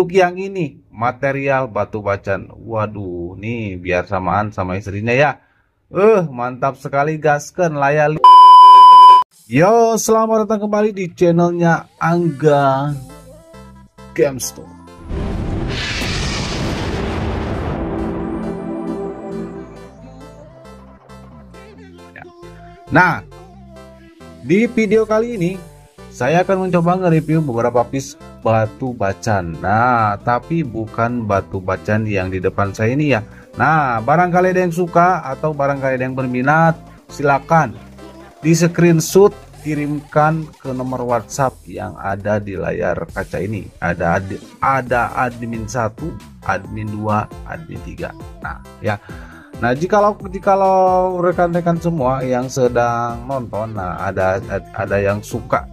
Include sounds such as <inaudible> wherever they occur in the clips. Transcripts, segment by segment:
untuk yang ini material batu bacan. Waduh nih biar samaan sama istrinya ya. Eh uh, mantap sekali gaskan layar yo selamat datang kembali di channelnya Angga Gamestore ya. Nah, di video kali ini saya akan mencoba nge-review beberapa piece batu bacan. Nah, tapi bukan batu bacan yang di depan saya ini ya. Nah, barangkali ada yang suka atau barangkali ada yang berminat, silakan di screenshot kirimkan ke nomor WhatsApp yang ada di layar kaca ini. Ada ad, ada admin 1, admin 2, admin 3. Nah, ya. Nah, jikalau jikalau rekan-rekan semua yang sedang nonton, nah ada ada yang suka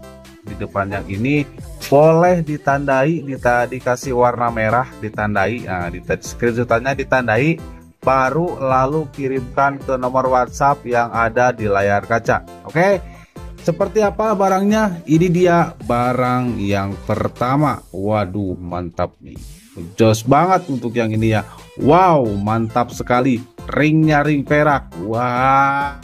di depan yang ini boleh ditandai kita dikasih warna merah ditandai. Nah di screenshotannya ditandai baru lalu kirimkan ke nomor WhatsApp yang ada di layar kaca. Oke? Seperti apa barangnya? Ini dia barang yang pertama. Waduh mantap nih. Jos banget untuk yang ini ya. Wow mantap sekali. Ringnya ring perak. Wow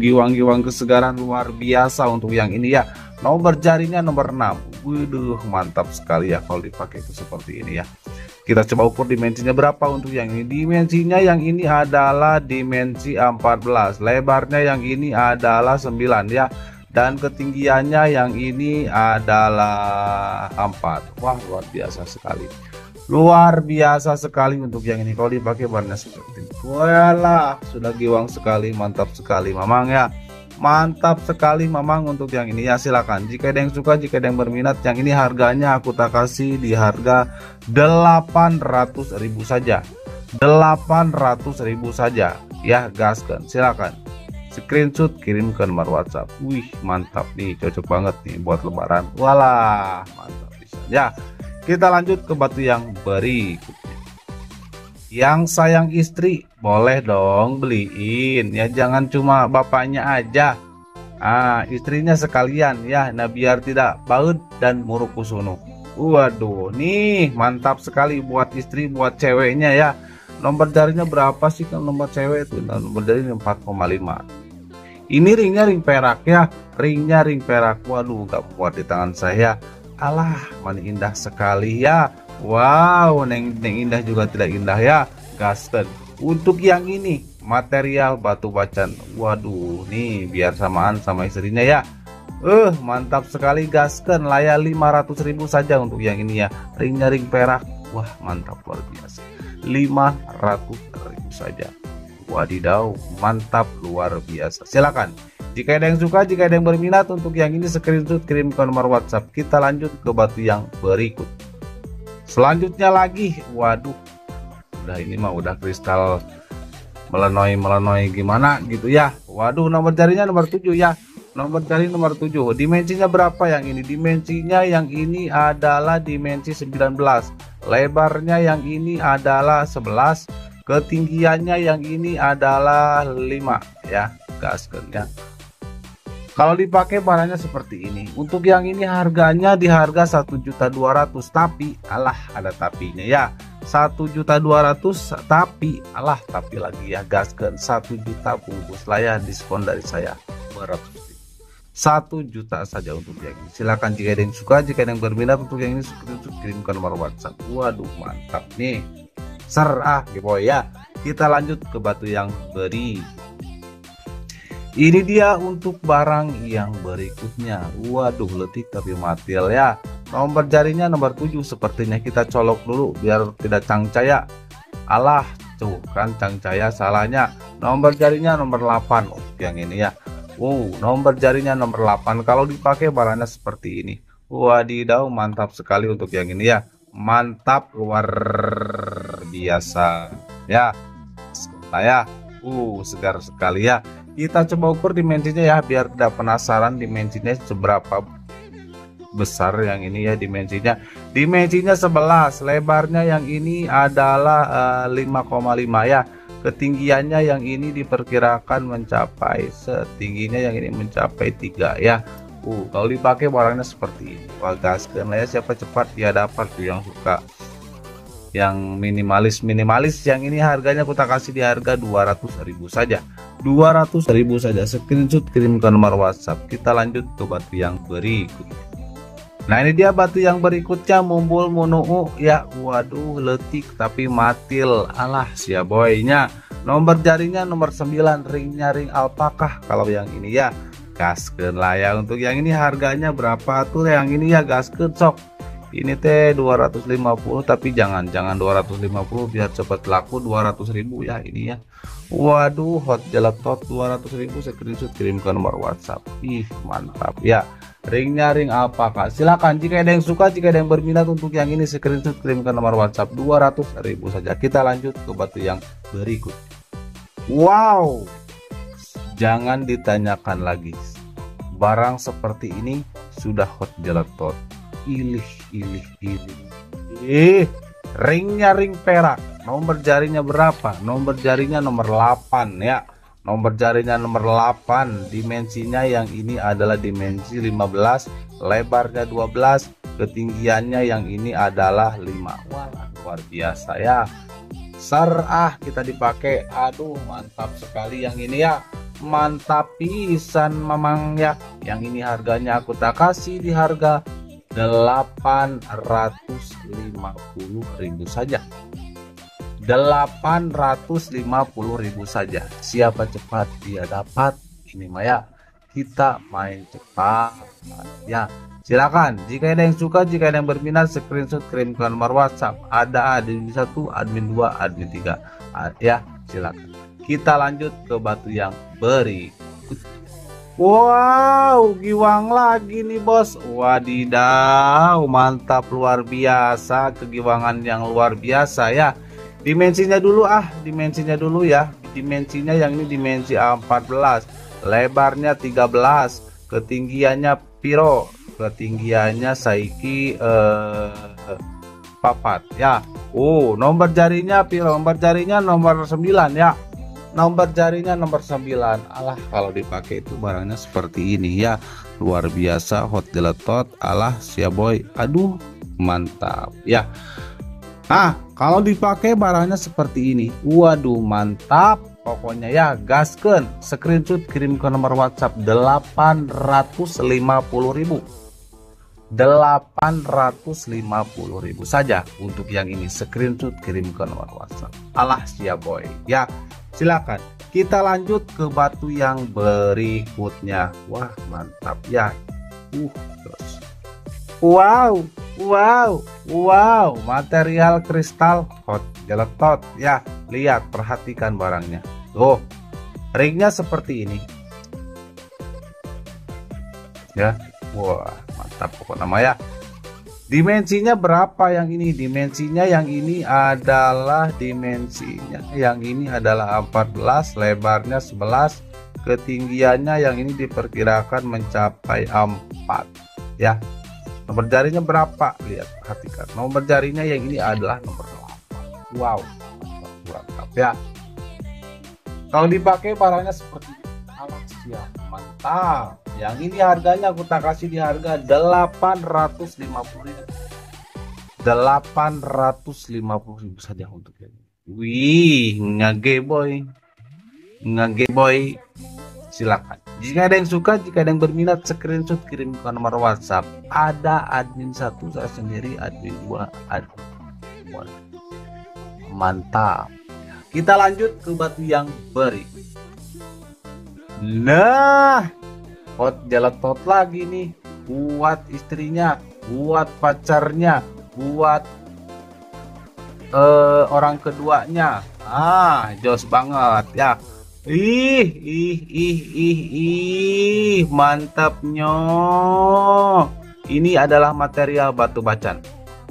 giwang-giwang kesegaran luar biasa untuk yang ini ya nomor jarinya nomor 6 Waduh mantap sekali ya kalau dipakai itu seperti ini ya. Kita coba ukur dimensinya berapa untuk yang ini. Dimensinya yang ini adalah dimensi 14 lebarnya yang ini adalah 9 ya. Dan ketinggiannya yang ini adalah 4 wah luar biasa sekali. Luar biasa sekali untuk yang ini. Kalau dipakai warna seperti ini. Walah sudah giwang sekali mantap sekali mamang ya mantap sekali memang untuk yang ini. Ya silakan. Jika ada yang suka jika ada yang berminat yang ini harganya aku tak kasih di harga 800.000 saja. 800.000 saja. Ya gaskan. Silakan. Screenshot kirim ke nomor WhatsApp. Wih mantap nih. Cocok banget nih buat lebaran. Walah mantap bisa. Ya kita lanjut ke batu yang berikutnya yang sayang istri boleh dong beliin. Ya jangan cuma bapaknya aja. Ah istrinya sekalian. Ya nah biar tidak baut dan muruk kusunu waduh nih mantap sekali buat istri buat ceweknya ya. Nomor jarinya berapa sih? Kan nomor cewek itu nah, nomor jarinya 4,5 ini ringnya ring perak ya. Ringnya ring perak. Waduh gak kuat di tangan saya. Alah mana indah sekali ya Wow, neng, neng indah juga tidak indah ya, Gasten. Untuk yang ini, material batu bacan. Waduh, nih biar samaan sama istrinya ya. Eh, mantap sekali gasken. Layak 500 ribu saja untuk yang ini ya. Ringnya ring perak. Wah, mantap luar biasa. 500 ribu saja. Wadidaw, mantap luar biasa. Silakan. Jika ada yang suka, jika ada yang berminat untuk yang ini screenshot kirim ke nomor WhatsApp. Kita lanjut ke batu yang berikut selanjutnya lagi. Waduh. Udah ini mah udah kristal melenoi melenoi gimana gitu ya. Waduh nomor jarinya nomor 7 ya. Nomor jari nomor 7 dimensinya berapa yang ini? Dimensinya yang ini adalah dimensi 19 lebarnya yang ini adalah 11 ketinggiannya yang ini adalah 5 ya gaskan kalau dipakai barangnya seperti ini. Untuk yang ini harganya di harga 1.200 tapi alah ada tapinya ya. 1.200 tapi alah tapi lagi ya gaskan. 1 juta bungkus layar diskon dari saya. 200 1 juta saja untuk yang ini. Silahkan jika ada yang suka jika ada yang berminat untuk yang ini kirimkan nomor WhatsApp. Waduh mantap nih. Serah gitu ya. Kita lanjut ke batu yang beri ini dia untuk barang yang berikutnya. Waduh, letik tapi matil ya. Nomor jarinya nomor 7 sepertinya kita colok dulu biar tidak cangcaya. Alah, tuh kan cangcaya salahnya. Nomor jarinya nomor 8 untuk yang ini ya. Wow, nomor jarinya nomor 8 kalau dipakai barangnya seperti ini. Wadidaw, mantap sekali untuk yang ini ya. Mantap luar biasa. Ya. Saya, uh, segar sekali ya kita coba ukur dimensinya ya biar tidak penasaran dimensinya seberapa besar yang ini ya dimensinya. Dimensinya 11 lebarnya yang ini adalah uh, eh, 5,5 ya. Ketinggiannya yang ini diperkirakan mencapai setingginya yang ini mencapai 3 ya. Uh, kalau dipakai barangnya seperti ini. Wah lah ya siapa cepat dia dapat tuh yang suka yang minimalis minimalis yang ini harganya kita kasih di harga 200.000 saja. 200.000 saja. Screenshot kirim ke nomor WhatsApp. Kita lanjut ke batu yang berikut. Nah ini dia batu yang berikutnya. Mumbul munuu. Ya waduh letik tapi matil. Alah sia boynya. Nomor jarinya nomor 9 ringnya ring alpakah kalau yang ini ya? Gasken lah ya. Untuk yang ini harganya berapa? Tuh yang ini ya gasken sok ini teh 250 tapi jangan jangan 250 biar cepat laku 200.000 ya ini ya. Waduh hot jelatot 200.000 screenshot kirim ke nomor WhatsApp. Ih mantap. Ya ringnya ring apa kak? Silakan jika ada yang suka jika ada yang berminat untuk yang ini screenshot kirim ke nomor WhatsApp 200.000 saja. Kita lanjut ke batu yang berikut. Wow! Jangan ditanyakan lagi. Barang seperti ini sudah hot jelatot ilih ilih ilih eh ringnya ring perak. Nomor jarinya berapa? Nomor jarinya nomor 8 ya. Nomor jarinya nomor 8 dimensinya yang ini adalah dimensi 15 lebarnya 12 ketinggiannya yang ini adalah 5 wah luar biasa ya. Sarah kita dipakai. Aduh mantap sekali yang ini ya. Mantap pisan memang ya. Yang ini harganya aku tak kasih di harga 850.000 saja. 850.000 saja. Siapa cepat dia dapat. Ini Maya kita main cepat ya silakan. Jika ada yang suka jika ada yang berminat screenshot kirim ke nomor WhatsApp. Ada admin 1 admin 2 admin 3 ya silakan. Kita lanjut ke batu yang berikut Wow, giwang lagi nih bos. Wadidaw, mantap luar biasa. Kegiwangan yang luar biasa ya. Dimensinya dulu ah, dimensinya dulu ya. Dimensinya yang ini dimensi 14. Lebarnya 13. Ketinggiannya piro? Ketinggiannya saiki eh, papat ya. Oh, nomor jarinya piro? Nomor jarinya nomor 9 ya nomor jarinya nomor 9 alah kalau dipakai itu barangnya seperti ini ya. Luar biasa hot gelatot alah sia boy. Aduh mantap. Ya. Ah kalau dipakai barangnya seperti ini. Waduh mantap. Pokoknya ya gasken screenshot kirim ke nomor WhatsApp 850.000 850.000 saja untuk yang ini. Screenshot kirim ke nomor WhatsApp. Alah siap boy. Ya silakan. Kita lanjut ke batu yang berikutnya. Wah mantap. Ya. Uh terus. Wow wow wow. Material kristal hot geletot. Ya lihat perhatikan barangnya. Oh ringnya seperti ini. Ya. Wah mantap pokok nama ya dimensinya berapa yang ini? Dimensinya yang ini adalah dimensinya. Yang ini adalah 14 lebarnya 11 ketinggiannya yang ini diperkirakan mencapai 4 ya nomor jarinya berapa? Lihat perhatikan. Nomor jarinya yang ini adalah nomor 8 wow mantap ya. Kalau dipakai barangnya seperti alat siap mantap. Yang ini harganya aku tak kasih di harga. 850 850 saja untuk ini. Wih ngage boy. Ngage boy. Silakan. Jika ada yang suka jika ada yang berminat screenshot kirim ke nomor WhatsApp. Ada admin satu saya sendiri admin dua admin dua. Mantap. Kita lanjut ke batu yang berikut nah hot jalatot lagi nih. Buat istrinya buat pacarnya buat uh, orang keduanya. Ah jos banget ya. Ih ih ih ih ih mantapnya ini adalah material batu bacan.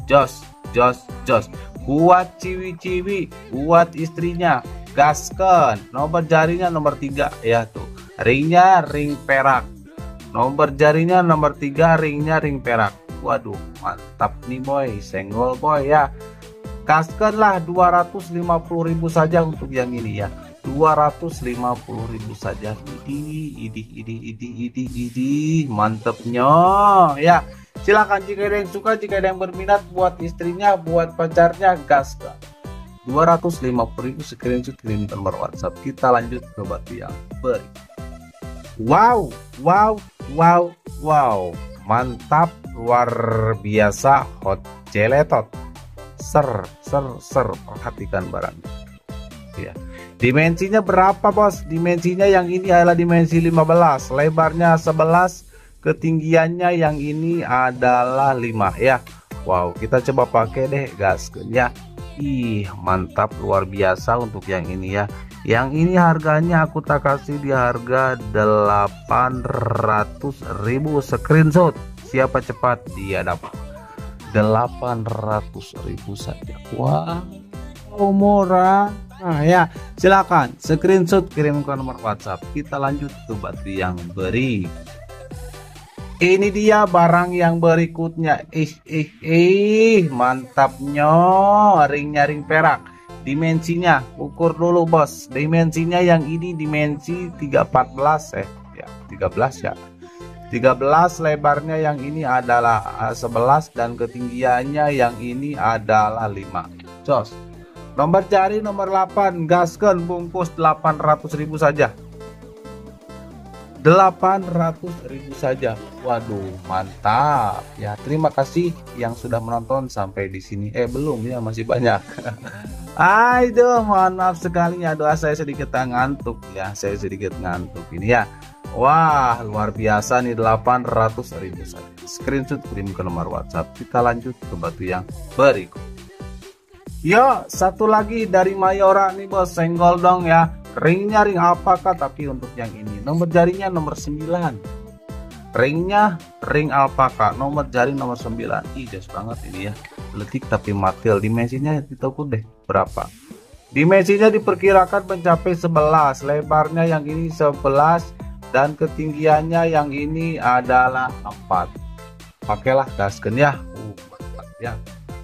Jos jos jos. Buat ciwi-ciwi buat istrinya. Gaskan. Nomor jarinya nomor tiga. Ya tuh ringnya ring perak. Nomor jarinya nomor 3 ringnya ring perak. Waduh mantap nih boy. Senggol boy ya. Kaskan lah 250.000 saja untuk yang ini ya. 250.000 saja. Idi idi idi idi idi mantepnya ya. Silahkan jika ada yang suka jika ada yang berminat buat istrinya buat pacarnya gas 250 ribu screenshot kirim nomor WhatsApp. Kita lanjut ke batu yang beri wow wow wow wow. Mantap luar biasa hot jeletot. Ser ser ser perhatikan barang. Ya dimensinya berapa bos? Dimensinya yang ini adalah dimensi 15 lebarnya 11 ketinggiannya yang ini adalah 5 ya. Wow kita coba pakai deh gas ya Ih mantap luar biasa untuk yang ini ya Yang ini harganya aku tak kasih di harga 800.000 screenshot. Siapa cepat dia dapat. 800.000 saja. Wow murah. Nah ya silakan screenshot kirim ke nomor WhatsApp. Kita lanjut ke batu yang beri. Ini dia barang yang berikutnya. Ih ih ih mantapnya ring perak dimensinya ukur dulu bos. Dimensinya yang ini dimensi 314 eh ya 13 ya. 13 lebarnya yang ini adalah 11 eh, dan ketinggiannya yang ini adalah 5 jos Nomor cari nomor 8 gaskan bungkus 800.000 saja 800.000 saja. Waduh mantap. Ya terima kasih yang sudah menonton sampai di sini. Eh belum ya masih banyak. <laughs> Aduh mohon maaf sekali. Ya doa saya sedikit ngantuk ya. Saya sedikit ngantuk ini ya. Wah luar biasa nih 800 ribu saja. Screenshot kirim ke nomor WhatsApp. Kita lanjut ke batu yang berikut. Yo, satu lagi dari Mayora nih bos, senggol dong ya. Ringnya ring apakah tapi untuk yang ini nomor jarinya nomor 9. Ringnya ring alpaka, nomor jari nomor 9. Ih, jelas banget ini ya. Letik tapi matil. Dimensinya ditahu deh berapa. Dimensinya diperkirakan mencapai 11, lebarnya yang ini 11 dan ketinggiannya yang ini adalah 4. Pakailah gasken ya. Uh, ya.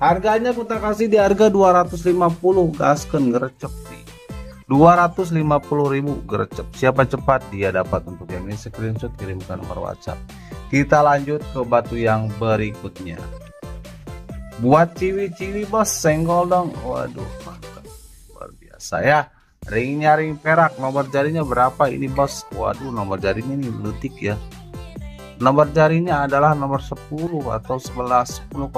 Harganya kita kasih di harga 250 gasken gerecep nih. 250.000 gerecep. Siapa cepat dia dapat untuk yang ini screenshot kirimkan nomor WhatsApp. Kita lanjut ke batu yang berikutnya. Buat ciwi-ciwi bos senggol dong. Waduh, luar biasa ya. Ringnya ring perak, nomor jarinya berapa ini bos? Waduh, nomor jarinya ini letik ya. Nomor jarinya adalah nomor 10 atau 11 10,5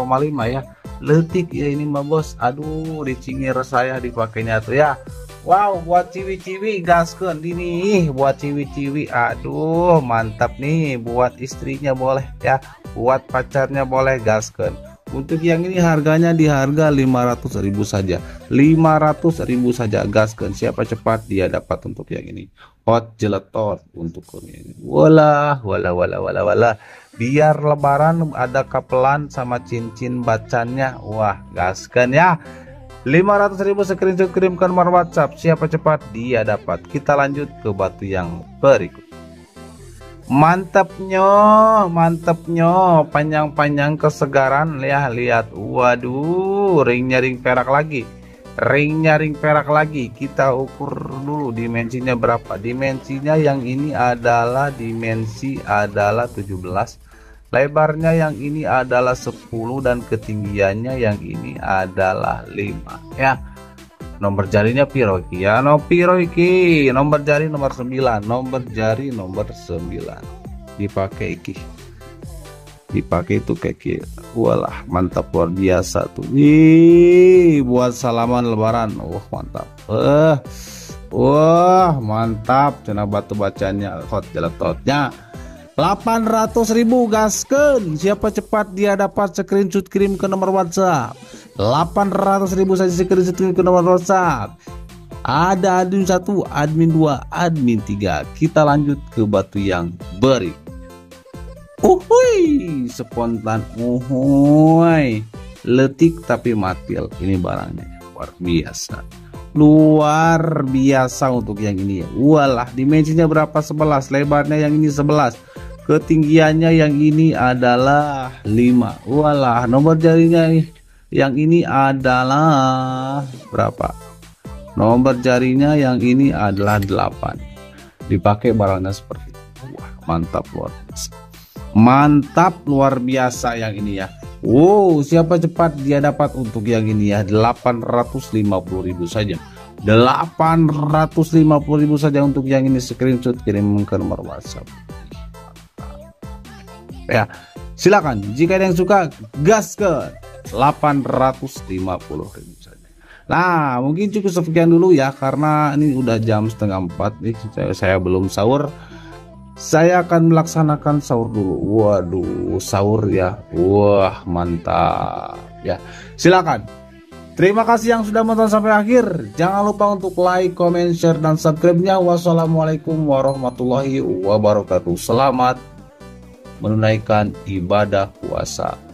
ya letik ya ini mah bos aduh dicingir saya dipakainya tuh ya Wow buat ciwi-ciwi gaskan ini buat ciwi-ciwi aduh mantap nih. Buat istrinya boleh ya buat pacarnya boleh gaskan untuk yang ini harganya di harga 500.000 saja. 500.000 saja gaskan siapa cepat dia dapat untuk yang ini. Hot jeletot untuk ini. Wala wala wala wala wala. Biar lebaran ada kapelan sama cincin bacannya. Wah gaskan ya 500.000 screenshot kirimkan nomor WhatsApp. Siapa cepat dia dapat. Kita lanjut ke batu yang berikut. Mantapnya mantapnya panjang-panjang kesegaran. Ya lihat. Waduh ringnya ring perak lagi. Ringnya ring perak lagi. Kita ukur dulu dimensinya berapa. Dimensinya yang ini adalah dimensi adalah 17 lebarnya yang ini adalah 10 dan ketinggiannya yang ini adalah 5 ya nomor jarinya piro ya no piro iki? Nomor jari nomor 9 nomor jari nomor 9 dipakai iki. Dipakai itu kayak walah mantap luar biasa tuh. Ih, buat salaman lebaran. Wah mantap. Eh wah mantap. Cina batu bacanya hot jeletotnya 800 ribu gasken. Siapa cepat dia dapat screenshot kirim ke nomor WhatsApp? 800 ribu saja screenshot kirim ke nomor WhatsApp. Ada admin 1 admin 2 admin 3 kita lanjut ke batu yang berikut Uhuy, spontan. Uhuy. Letik tapi matil. Ini barangnya. Luar biasa. Luar biasa untuk yang ini ya. Walah, dimensinya berapa? 11. Lebarnya yang ini 11. Ketinggiannya yang ini adalah 5. Walah, nomor jarinya yang ini adalah berapa? Nomor jarinya yang ini adalah 8. Dipakai barangnya seperti itu. Wah, mantap luar biasa. Mantap luar biasa yang ini ya. Wow, siapa cepat dia dapat untuk yang ini ya 850.000 saja. 850.000 saja untuk yang ini screenshot kirim ke nomor WhatsApp. Ya, silakan jika ada yang suka gas ke 850.000 saja. Nah, mungkin cukup sekian dulu ya karena ini udah jam setengah empat nih saya, saya belum sahur saya akan melaksanakan sahur dulu. Waduh, sahur ya. Wah, mantap. Ya, silakan. Terima kasih yang sudah menonton sampai akhir. Jangan lupa untuk like, comment, share, dan subscribe-nya. Wassalamualaikum warahmatullahi wabarakatuh. Selamat menunaikan ibadah puasa.